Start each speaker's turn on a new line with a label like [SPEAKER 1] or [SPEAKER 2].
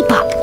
[SPEAKER 1] lollipop.